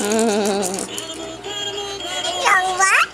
Young what?